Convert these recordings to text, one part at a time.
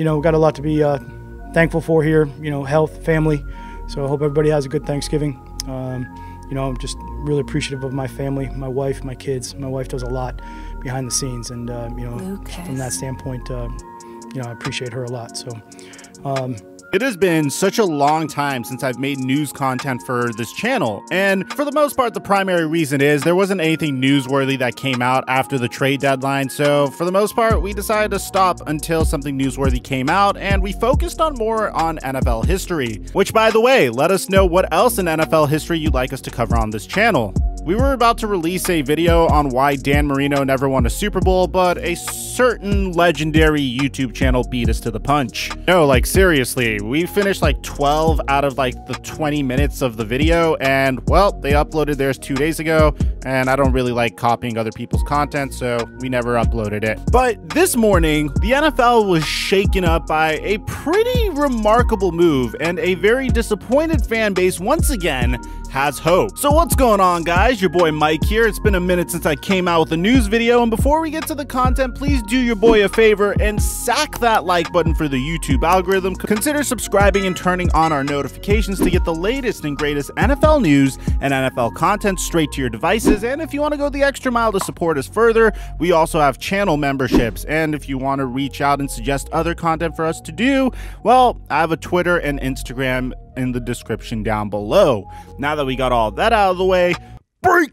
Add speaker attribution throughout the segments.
Speaker 1: you know, got a lot to be uh, thankful for here. You know, health, family. So I hope everybody has a good Thanksgiving. Um, you know, I'm just really appreciative of my family, my wife, my kids. My wife does a lot behind the scenes, and uh, you know,
Speaker 2: Lucas.
Speaker 1: from that standpoint, uh, you know, I appreciate her a lot. So. Um,
Speaker 3: it has been such a long time since I've made news content for this channel, and for the most part, the primary reason is there wasn't anything newsworthy that came out after the trade deadline, so for the most part, we decided to stop until something newsworthy came out, and we focused on more on NFL history. Which, by the way, let us know what else in NFL history you'd like us to cover on this channel. We were about to release a video on why Dan Marino never won a Super Bowl, but a certain legendary YouTube channel beat us to the punch. No, like seriously, we finished like 12 out of like the 20 minutes of the video, and well, they uploaded theirs two days ago, and I don't really like copying other people's content, so we never uploaded it. But this morning, the NFL was shaken up by a pretty remarkable move, and a very disappointed fan base once again has hope. So what's going on guys? Your boy Mike here. It's been a minute since I came out with a news video and before we get to the content, please do your boy a favor and sack that like button for the YouTube algorithm. Consider subscribing and turning on our notifications to get the latest and greatest NFL news and NFL content straight to your devices. And if you want to go the extra mile to support us further, we also have channel memberships. And if you want to reach out and suggest other content for us to do, well, I have a Twitter and Instagram in the description down below. Now that we got all that out of the way, break!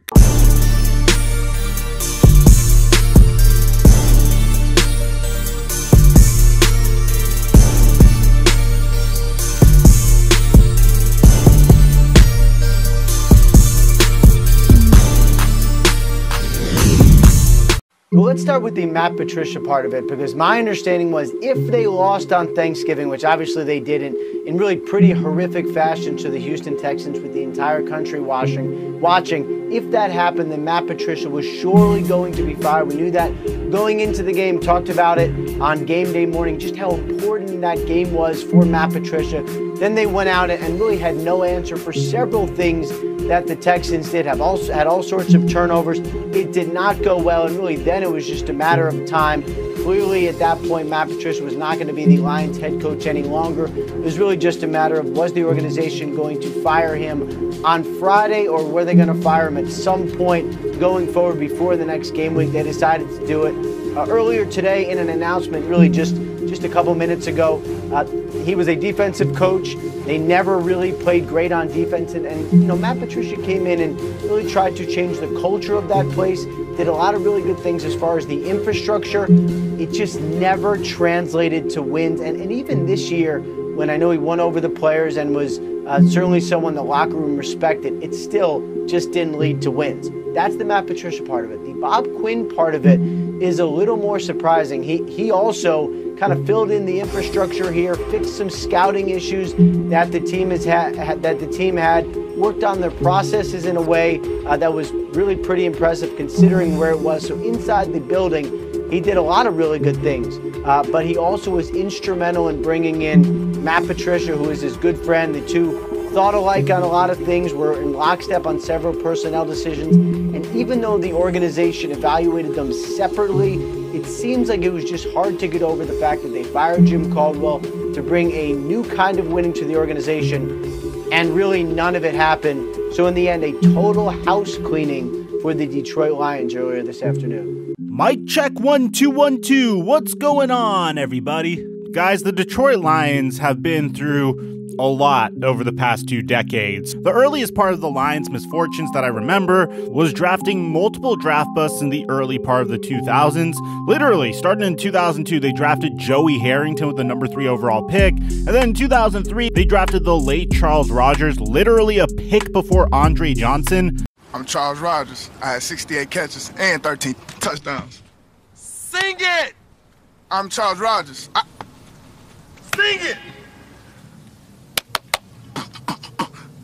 Speaker 4: Well, let's start with the Matt Patricia part of it because my understanding was if they lost on Thanksgiving, which obviously they didn't, in really pretty horrific fashion to the Houston Texans with the entire country watching, watching, if that happened, then Matt Patricia was surely going to be fired. We knew that going into the game, talked about it on game day morning, just how important that game was for Matt Patricia. Then they went out and really had no answer for several things that the Texans did have all had all sorts of turnovers. It did not go well, and really then it was just a matter of time. Clearly, at that point, Matt Patricia was not going to be the Lions head coach any longer. It was really just a matter of was the organization going to fire him on Friday, or were they going to fire him at some point going forward before the next game week? They decided to do it uh, earlier today in an announcement, really just just a couple minutes ago. Uh, he was a defensive coach. They never really played great on defense. And, and, you know, Matt Patricia came in and really tried to change the culture of that place, did a lot of really good things as far as the infrastructure. It just never translated to wins. And, and even this year, when I know he won over the players and was uh, certainly someone the locker room respected, it still just didn't lead to wins. That's the Matt Patricia part of it. The Bob Quinn part of it is a little more surprising. He, he also kind of filled in the infrastructure here, fixed some scouting issues that the team has had, that the team had, worked on their processes in a way uh, that was really pretty impressive considering where it was. So inside the building, he did a lot of really good things, uh, but he also was instrumental in bringing in Matt Patricia, who is his good friend. The two thought alike on a lot of things, were in lockstep on several personnel decisions, and even though the organization evaluated them separately, it seems like it was just hard to get over the fact that they fired Jim Caldwell to bring a new kind of winning to the organization, and really none of it happened. So in the end, a total house cleaning for the Detroit Lions earlier this afternoon.
Speaker 3: Mic check one two one two. What's going on, everybody? Guys, the Detroit Lions have been through a lot over the past two decades. The earliest part of the Lions' misfortunes that I remember was drafting multiple draft busts in the early part of the 2000s. Literally, starting in 2002, they drafted Joey Harrington with the number three overall pick. And then in 2003, they drafted the late Charles Rogers, literally a pick before Andre Johnson.
Speaker 5: I'm Charles Rogers. I had 68 catches and 13 touchdowns.
Speaker 6: Sing it!
Speaker 5: I'm Charles Rogers. I...
Speaker 6: Sing it!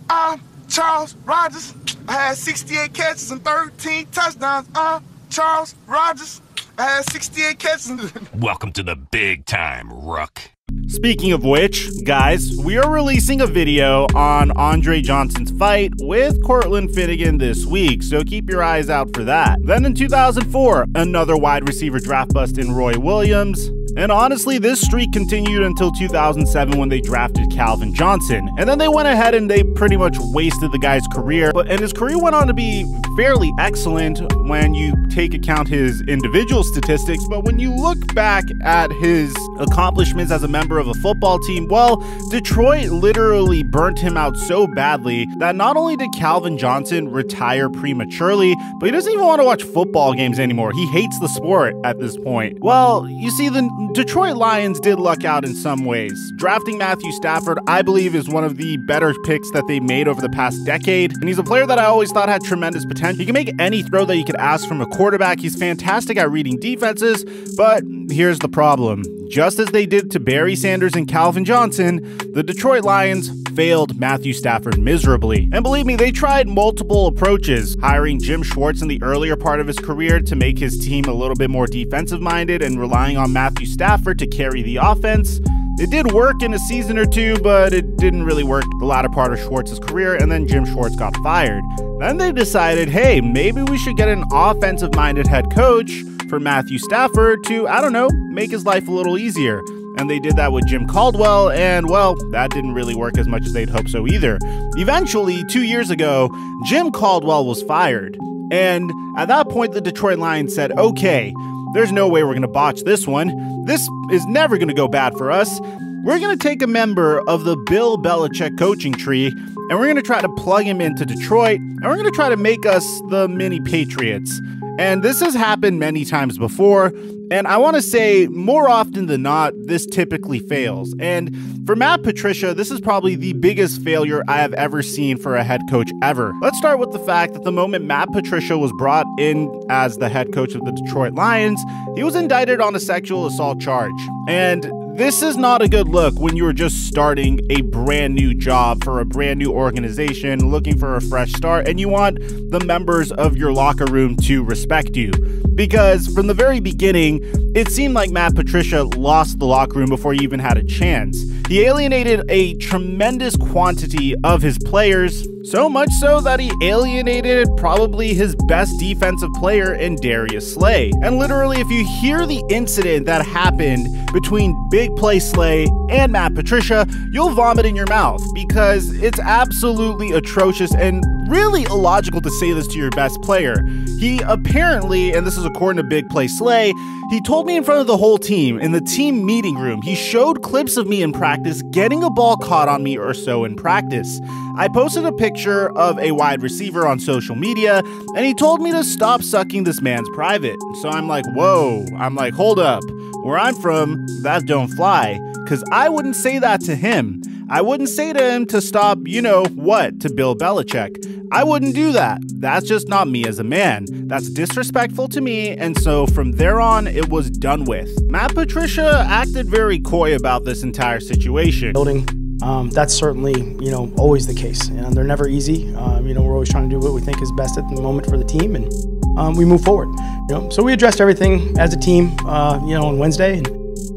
Speaker 5: I'm Charles Rogers. I had 68 catches and 13 touchdowns. I'm Charles Rogers. I had 68 catches.
Speaker 7: Welcome to the big time, Ruck.
Speaker 3: Speaking of which, guys, we are releasing a video on Andre Johnson's fight with Cortland Finnegan this week, so keep your eyes out for that. Then in 2004, another wide receiver draft bust in Roy Williams. And honestly, this streak continued until 2007 when they drafted Calvin Johnson. And then they went ahead and they pretty much wasted the guy's career. But and his career went on to be fairly excellent when you take account his individual statistics. But when you look back at his accomplishments as a member of a football team, well, Detroit literally burnt him out so badly that not only did Calvin Johnson retire prematurely, but he doesn't even want to watch football games anymore. He hates the sport at this point. Well, you see, the Detroit Lions did luck out in some ways. Drafting Matthew Stafford, I believe, is one of the better picks that they made over the past decade. And he's a player that I always thought had tremendous potential. He can make any throw that you could ask from a quarterback. He's fantastic at reading defenses, but here's the problem. Just as they did to Barry Sanders and Calvin Johnson, the Detroit Lions failed Matthew Stafford miserably. And believe me, they tried multiple approaches, hiring Jim Schwartz in the earlier part of his career to make his team a little bit more defensive minded and relying on Matthew Stafford to carry the offense. It did work in a season or two, but it didn't really work the latter part of Schwartz's career, and then Jim Schwartz got fired. Then they decided, hey, maybe we should get an offensive minded head coach for Matthew Stafford to, I don't know, make his life a little easier. And they did that with Jim Caldwell, and well, that didn't really work as much as they'd hoped so either. Eventually, two years ago, Jim Caldwell was fired. And at that point, the Detroit Lions said, okay, there's no way we're going to botch this one. This is never going to go bad for us. We're going to take a member of the Bill Belichick coaching tree and we're going to try to plug him into Detroit and we're going to try to make us the mini Patriots. And this has happened many times before. And I want to say more often than not, this typically fails. And for Matt Patricia, this is probably the biggest failure I have ever seen for a head coach ever. Let's start with the fact that the moment Matt Patricia was brought in as the head coach of the Detroit Lions, he was indicted on a sexual assault charge. And this is not a good look when you're just starting a brand new job for a brand new organization, looking for a fresh start, and you want the members of your locker room to respect you. Because from the very beginning, it seemed like Matt Patricia lost the locker room before he even had a chance. He alienated a tremendous quantity of his players, so much so that he alienated probably his best defensive player in Darius Slay. And literally, if you hear the incident that happened between Big Play Slay and Matt Patricia, you'll vomit in your mouth because it's absolutely atrocious and really illogical to say this to your best player. He apparently, and this is according to Big Play Slay, he told me in front of the whole team in the team meeting room. He showed clips of me in practice getting a ball caught on me or so in practice. I posted a picture of a wide receiver on social media, and he told me to stop sucking this man's private. So I'm like, whoa. I'm like, hold up. Where I'm from, that don't fly. Because I wouldn't say that to him. I wouldn't say to him to stop, you know, what, to Bill Belichick. I wouldn't do that. That's just not me as a man. That's disrespectful to me, and so from there on, it was done with. Matt Patricia acted very coy about this entire situation.
Speaker 1: Building um, that's certainly, you know, always the case. And they're never easy. Um, you know, we're always trying to do what we think is best at the moment for the team, and um, we move forward. You know, so we addressed everything as a team, uh, you know, on Wednesday, and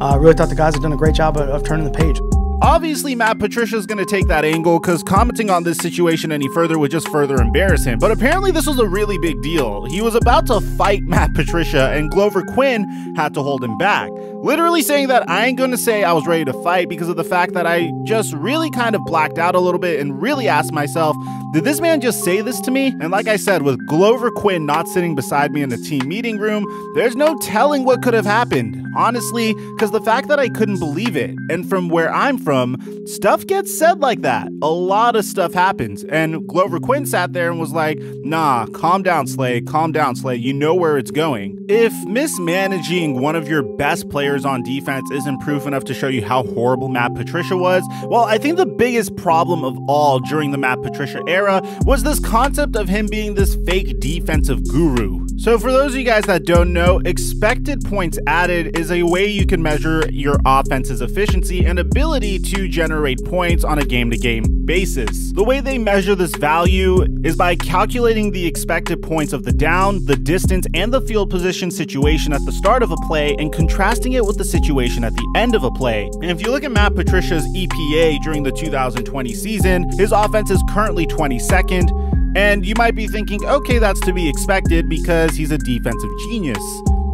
Speaker 1: uh, really thought the guys have done a great job of, of turning the page.
Speaker 3: Obviously, Matt Patricia is going to take that angle because commenting on this situation any further would just further embarrass him. But apparently, this was a really big deal. He was about to fight Matt Patricia, and Glover Quin had to hold him back. Literally saying that I ain't to say I was ready to fight because of the fact that I just really kind of blacked out a little bit and really asked myself, did this man just say this to me? And like I said, with Glover Quin not sitting beside me in the team meeting room, there's no telling what could have happened. Honestly, because the fact that I couldn't believe it, and from where I'm from, stuff gets said like that. A lot of stuff happens. And Glover Quin sat there and was like, nah, calm down, Slay, calm down, Slay. You know where it's going. If mismanaging one of your best players on defense isn't proof enough to show you how horrible Matt Patricia was, well, I think the biggest problem of all during the Matt Patricia era was this concept of him being this fake defensive guru. So, for those of you guys that don't know, expected points added is a way you can measure your offense's efficiency and ability to generate points on a game to game basis. The way they measure this value is by calculating the expected points of the down, the distance, and the field position situation at the start of a play and contrasting it with the situation at the end of a play. And if you look at Matt Patricia's EPA during the 2020 season, his offense is currently 22nd. And you might be thinking, okay, that's to be expected because he's a defensive genius.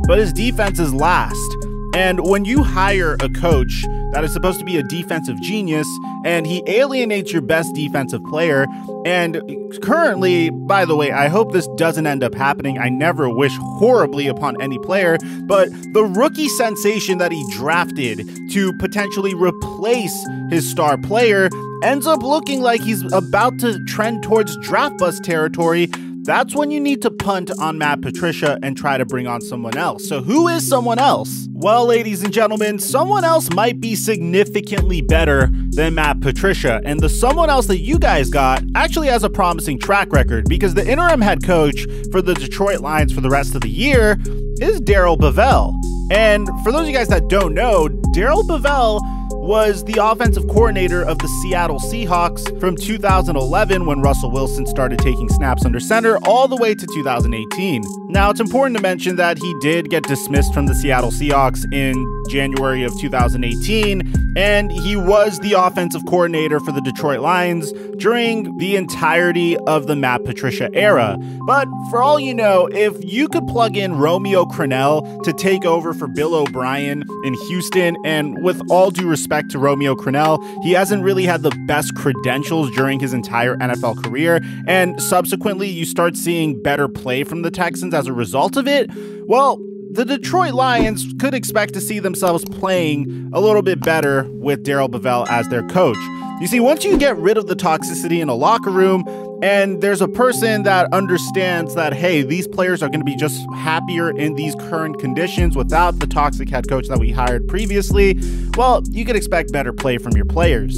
Speaker 3: But his defense is last. And when you hire a coach that is supposed to be a defensive genius and he alienates your best defensive player, and currently, by the way, I hope this doesn't end up happening. I never wish horribly upon any player, but the rookie sensation that he drafted to potentially replace his star player ends up looking like he's about to trend towards draft bust territory that's when you need to punt on Matt Patricia and try to bring on someone else. So, who is someone else? Well, ladies and gentlemen, someone else might be significantly better than Matt Patricia. And the someone else that you guys got actually has a promising track record because the interim head coach for the Detroit Lions for the rest of the year is Darrell Bevell. And for those of you guys that don't know, Darrell Bevell was the offensive coordinator of the Seattle Seahawks from 2011 when Russell Wilson started taking snaps under center all the way to 2018. Now, it's important to mention that he did get dismissed from the Seattle Seahawks in January of 2018, and he was the offensive coordinator for the Detroit Lions during the entirety of the Matt Patricia era. But for all you know, if you could plug in Romeo Crennel to take over for Bill O'Brien in Houston, and with all due respect, respect to Romeo Crennel, he hasn't really had the best credentials during his entire NFL career. And subsequently, you start seeing better play from the Texans as a result of it. Well, the Detroit Lions could expect to see themselves playing a little bit better with Darrell Bevell as their coach. You see, once you get rid of the toxicity in a locker room, and there's a person that understands that, hey, these players are going to be just happier in these current conditions without the toxic head coach that we hired previously. Well, you could expect better play from your players.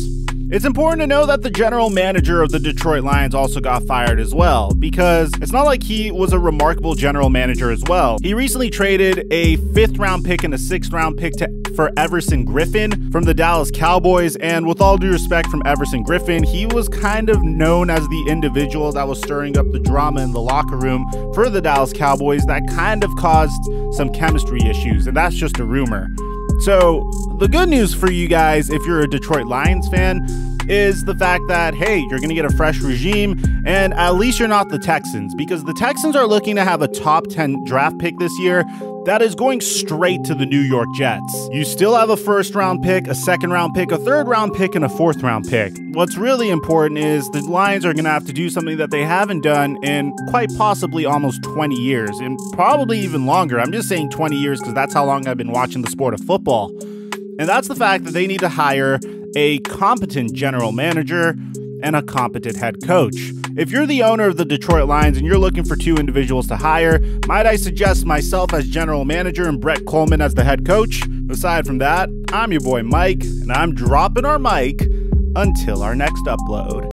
Speaker 3: It's important to know that the general manager of the Detroit Lions also got fired as well, because it's not like he was a remarkable general manager as well. He recently traded a fifth round pick and a sixth round pick to for Everson Griffen from the Dallas Cowboys. And with all due respect from Everson Griffen, he was kind of known as the individual that was stirring up the drama in the locker room for the Dallas Cowboys that kind of caused some chemistry issues. And that's just a rumor. So, the good news for you guys, if you're a Detroit Lions fan, is the fact that, hey, you're going to get a fresh regime, and at least you're not the Texans, because the Texans are looking to have a top 10 draft pick this year that is going straight to the New York Jets. You still have a first round pick, a second round pick, a third round pick, and a fourth round pick. What's really important is the Lions are going to have to do something that they haven't done in quite possibly almost 20 years, and probably even longer. I'm just saying 20 years because that's how long I've been watching the sport of football. And that's the fact that they need to hire a competent general manager and a competent head coach. If you're the owner of the Detroit Lions and you're looking for two individuals to hire, might I suggest myself as general manager and Brett Coleman as the head coach? Aside from that, I'm your boy Mike, and I'm dropping our mic until our next upload.